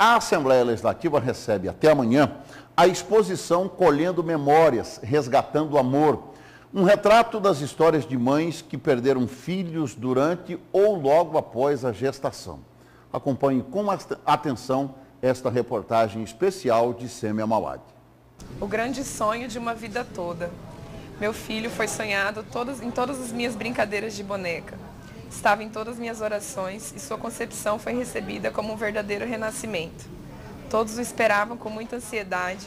A Assembleia Legislativa recebe até amanhã a exposição Colhendo Memórias, Resgatando Amor, um retrato das histórias de mães que perderam filhos durante ou logo após a gestação. Acompanhe com atenção esta reportagem especial de Semi Amawad. O grande sonho de uma vida toda. Meu filho foi sonhado todos, em todas as minhas brincadeiras de boneca. Estava em todas as minhas orações e sua concepção foi recebida como um verdadeiro renascimento. Todos o esperavam com muita ansiedade,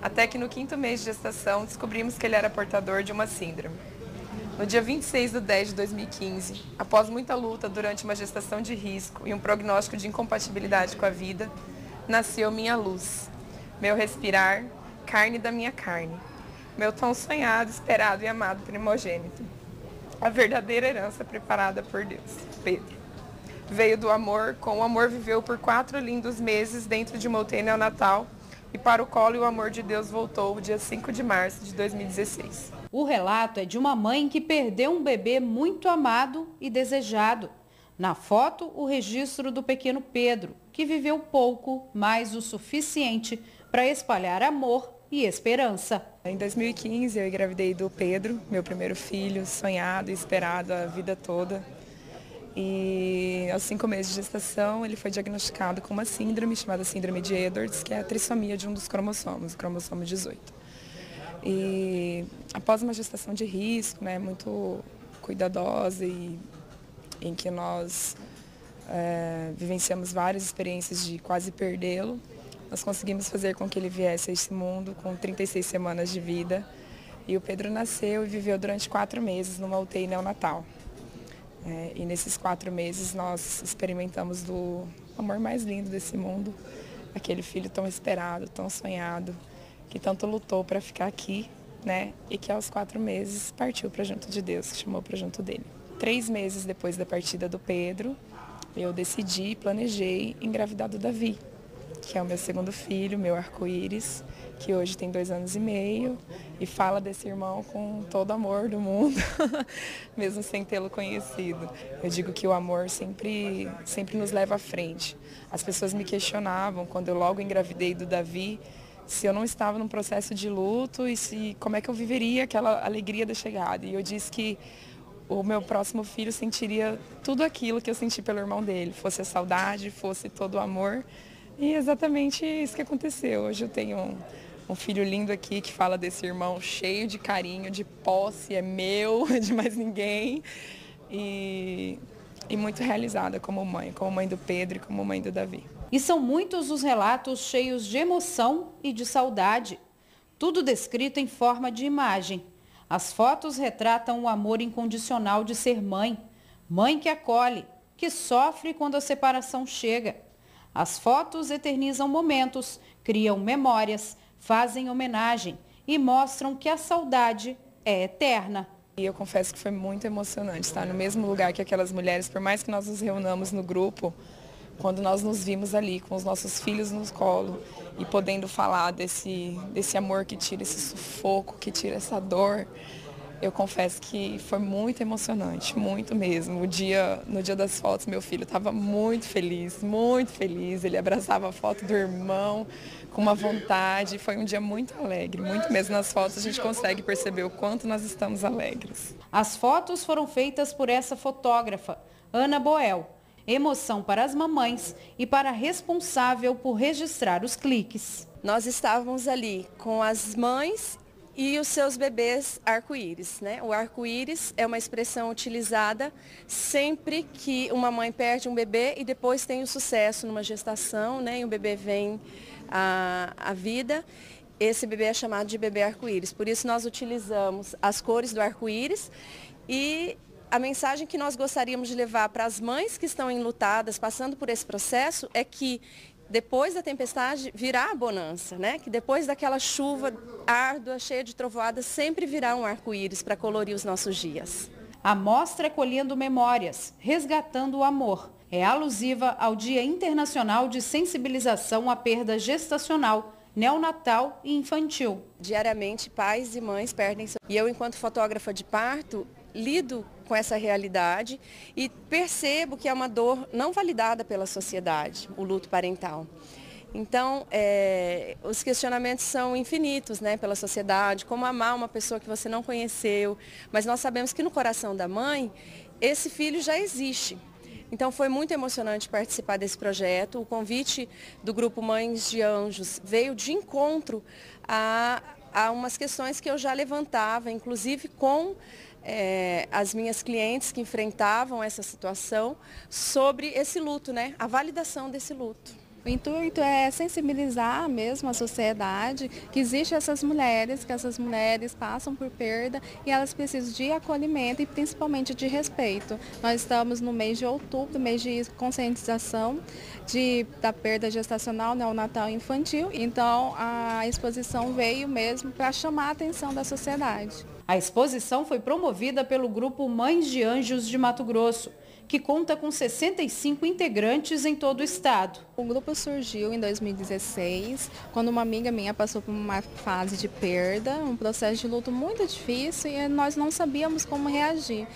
até que no quinto mês de gestação descobrimos que ele era portador de uma síndrome. No dia 26 de 10 de 2015, após muita luta durante uma gestação de risco e um prognóstico de incompatibilidade com a vida, nasceu minha luz, meu respirar, carne da minha carne, meu tão sonhado, esperado e amado primogênito, a verdadeira herança preparada por Deus. Pedro. Veio do amor, com o amor viveu por quatro lindos meses dentro de uma UTI neonatal e para o colo o amor de Deus voltou dia 5 de março de 2016. O relato é de uma mãe que perdeu um bebê muito amado e desejado. Na foto, o registro do pequeno Pedro, que viveu pouco, mas o suficiente para espalhar amor e esperança. Em 2015, eu engravidei do Pedro, meu primeiro filho, sonhado esperado a vida toda. E aos cinco meses de gestação, ele foi diagnosticado com uma síndrome chamada síndrome de Edwards, que é a trissomia de um dos cromossomos, o cromossomo 18. E após uma gestação de risco, né, muito cuidadosa e em que nós é, vivenciamos várias experiências de quase perdê-lo, nós conseguimos fazer com que ele viesse a esse mundo com 36 semanas de vida. E o Pedro nasceu e viveu durante quatro meses numa UTI neonatal. É, e nesses quatro meses nós experimentamos do amor mais lindo desse mundo, aquele filho tão esperado, tão sonhado, que tanto lutou para ficar aqui, né? E que aos quatro meses partiu para junto de Deus, que chamou para junto dele. Três meses depois da partida do Pedro, eu decidi, planejei engravidar do Davi, que é o meu segundo filho, meu arco-íris, que hoje tem dois anos e meio e fala desse irmão com todo amor do mundo, mesmo sem tê-lo conhecido. Eu digo que o amor sempre, sempre nos leva à frente. As pessoas me questionavam quando eu logo engravidei do Davi, se eu não estava num processo de luto e se como é que eu viveria aquela alegria da chegada. E eu disse que o meu próximo filho sentiria tudo aquilo que eu senti pelo irmão dele, fosse a saudade, fosse todo o amor. E exatamente isso que aconteceu. Hoje eu tenho um, um filho lindo aqui que fala desse irmão cheio de carinho, de posse, é meu, de mais ninguém. E, e muito realizada como mãe, como mãe do Pedro e como mãe do Davi. E são muitos os relatos cheios de emoção e de saudade. Tudo descrito em forma de imagem. As fotos retratam o amor incondicional de ser mãe. Mãe que acolhe, que sofre quando a separação chega. As fotos eternizam momentos, criam memórias, fazem homenagem e mostram que a saudade é eterna. E eu confesso que foi muito emocionante estar no mesmo lugar que aquelas mulheres, por mais que nós nos reunamos no grupo, quando nós nos vimos ali com os nossos filhos no colo e podendo falar desse, desse amor que tira esse sufoco, que tira essa dor, eu confesso que foi muito emocionante, muito mesmo. O dia, no dia das fotos, meu filho estava muito feliz, muito feliz. Ele abraçava a foto do irmão com uma vontade. Foi um dia muito alegre, muito mesmo. Nas fotos a gente consegue perceber o quanto nós estamos alegres. As fotos foram feitas por essa fotógrafa, Ana Boel emoção para as mamães e para a responsável por registrar os cliques. Nós estávamos ali com as mães e os seus bebês arco-íris. Né? O arco-íris é uma expressão utilizada sempre que uma mãe perde um bebê e depois tem o sucesso numa gestação, né? e o bebê vem à, à vida. Esse bebê é chamado de bebê arco-íris. Por isso nós utilizamos as cores do arco-íris e a mensagem que nós gostaríamos de levar para as mães que estão enlutadas, passando por esse processo, é que depois da tempestade virá a bonança, né? Que depois daquela chuva árdua, cheia de trovoadas, sempre virá um arco-íris para colorir os nossos dias. A mostra é Colhendo Memórias, Resgatando o Amor. É alusiva ao Dia Internacional de Sensibilização à Perda Gestacional, Neonatal e Infantil. Diariamente, pais e mães perdem. E eu, enquanto fotógrafa de parto, lido com essa realidade e percebo que é uma dor não validada pela sociedade, o luto parental. Então, é, os questionamentos são infinitos né, pela sociedade, como amar uma pessoa que você não conheceu, mas nós sabemos que no coração da mãe, esse filho já existe. Então foi muito emocionante participar desse projeto. O convite do grupo Mães de Anjos veio de encontro a, a umas questões que eu já levantava, inclusive com é, as minhas clientes que enfrentavam essa situação, sobre esse luto, né? a validação desse luto. O intuito é sensibilizar mesmo a sociedade que existem essas mulheres, que essas mulheres passam por perda e elas precisam de acolhimento e principalmente de respeito. Nós estamos no mês de outubro, mês de conscientização de, da perda gestacional neonatal e infantil, então a exposição veio mesmo para chamar a atenção da sociedade. A exposição foi promovida pelo grupo Mães de Anjos de Mato Grosso que conta com 65 integrantes em todo o estado. O grupo surgiu em 2016, quando uma amiga minha passou por uma fase de perda, um processo de luto muito difícil e nós não sabíamos como reagir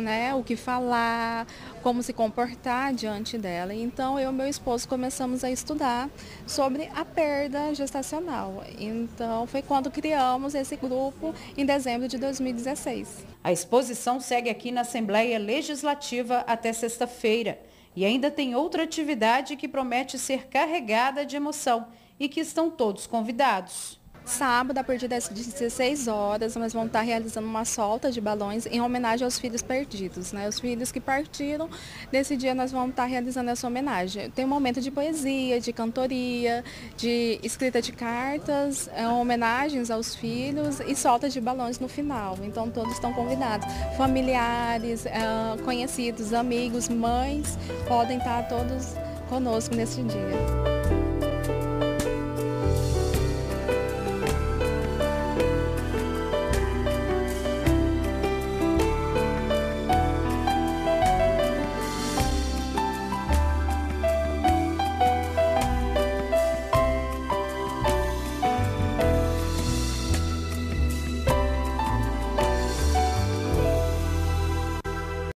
né, o que falar, como se comportar diante dela. Então eu e meu esposo começamos a estudar sobre a perda gestacional. Então foi quando criamos esse grupo em dezembro de 2016. A exposição segue aqui na Assembleia Legislativa até sexta-feira. E ainda tem outra atividade que promete ser carregada de emoção e que estão todos convidados. Sábado, a partir das 16 horas, nós vamos estar realizando uma solta de balões em homenagem aos filhos perdidos, né? Os filhos que partiram. Nesse dia nós vamos estar realizando essa homenagem. Tem um momento de poesia, de cantoria, de escrita de cartas, é, homenagens aos filhos e solta de balões no final. Então todos estão convidados. Familiares, é, conhecidos, amigos, mães, podem estar todos conosco nesse dia.